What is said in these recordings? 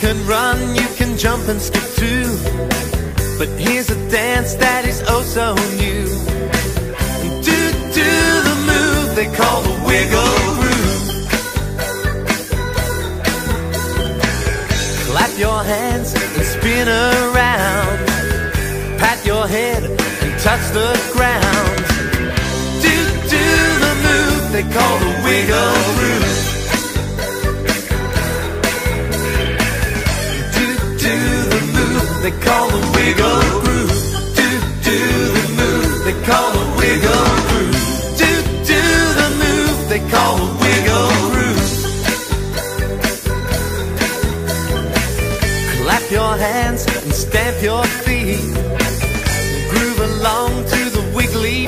can run, you can jump and skip too. But here's a dance that is oh so new. Do, do the move they call the wiggle groove. Clap your hands and spin around. Pat your head and touch the ground. Do, do the move they call the wiggle they call the wiggle groove. Do, do the move they call the wiggle groove. Do, do the move they call the wiggle groove. Clap your hands and stamp your feet. Groove along to the wiggly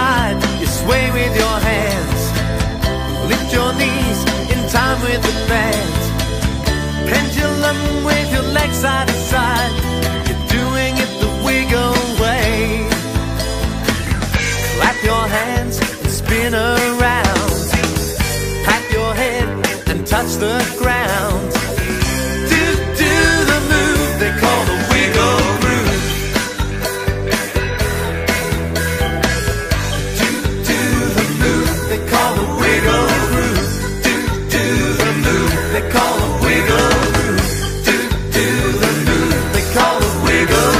Side you sway with your hands. Lift your knees in time with the band. Pendulum with your legs side to side. You're doing it the wiggle way. Clap your hands and spin around. They call the wiggle They call the wiggle.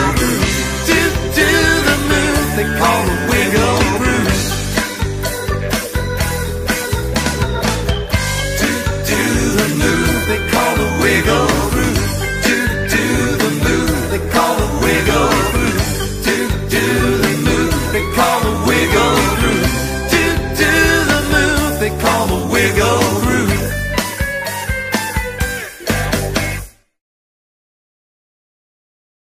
Do do the move. They call it wiggle. Groove, do the moon, they call a wiggle